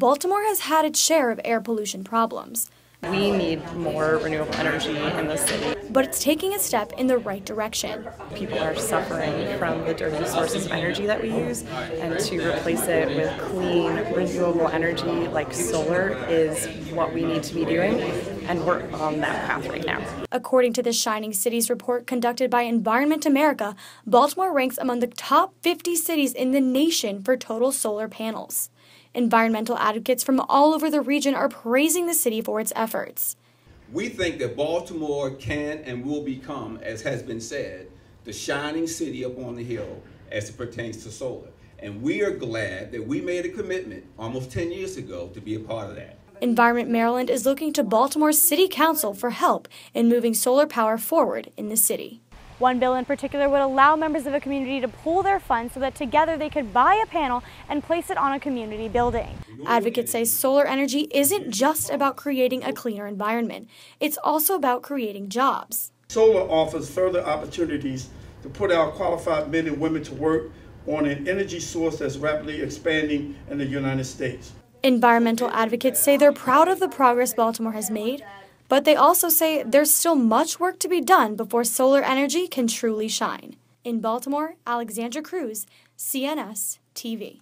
Baltimore has had its share of air pollution problems. We need more renewable energy in the city. But it's taking a step in the right direction. People are suffering from the dirty sources of energy that we use, and to replace it with clean, renewable energy like solar is what we need to be doing, and we're on that path right now. According to the Shining Cities report conducted by Environment America, Baltimore ranks among the top 50 cities in the nation for total solar panels. Environmental advocates from all over the region are praising the city for its efforts. We think that Baltimore can and will become, as has been said, the shining city up on the hill as it pertains to solar. And we are glad that we made a commitment almost 10 years ago to be a part of that. Environment Maryland is looking to Baltimore City Council for help in moving solar power forward in the city. One bill in particular would allow members of a community to pool their funds so that together they could buy a panel and place it on a community building. Advocates say solar energy isn't just about creating a cleaner environment, it's also about creating jobs. Solar offers further opportunities to put our qualified men and women to work on an energy source that's rapidly expanding in the United States. Environmental advocates say they're proud of the progress Baltimore has made, but they also say there's still much work to be done before solar energy can truly shine. In Baltimore, Alexandra Cruz, CNS TV.